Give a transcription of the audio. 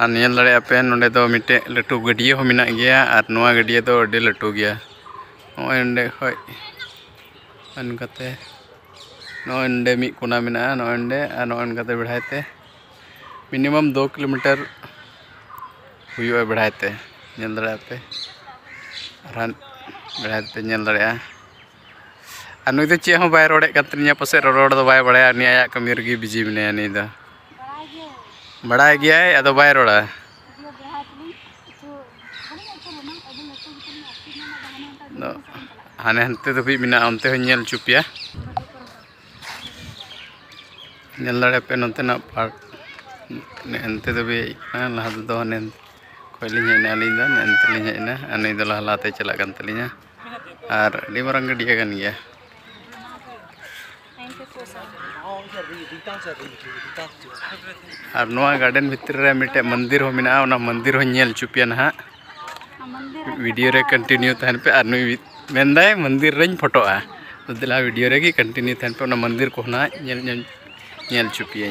और नल दापे नोड़े मिट्टे लाटू गडिया मेना गया और नवा गडिया दो अभी लटू गया नए नोड़े कोना मेना नए नोड़े और मिनिमम दो किलोमीटर हुआ दापे और बेड़ाते नल दापे ᱟᱨ ᱱᱩᱭ ᱫᱚ ᱪᱮᱫ ᱦᱚᱸ कमी ᱨᱚᱲᱮᱫ बीजी ᱛᱟᱹᱞᱤᱧᱟ बढ़ाया गया है? या तो वायर उड़ा है? हाने हनते तो भी बिना उनते हो नेल चुपिया नेल दड़े पे नते ना पार्क नेनते तो भी हाँ, लहा तो हने कोइलिंग हेना लिंग दा नेनते लिंग हेना अने दला हलाते चला गन तलिंगा और अड़ी मरंग गन गया। गार्डन भितर रे मिटे मंदिर हो ओना मंदिर हो नेल चुपिया ना। वीडियो रे कंटिन्यू तहन पे और मंदिर फोटोआ तो दिला वीडियो रे की कंटिन्यू तहन पे ओना मंदिर को ना चुपिया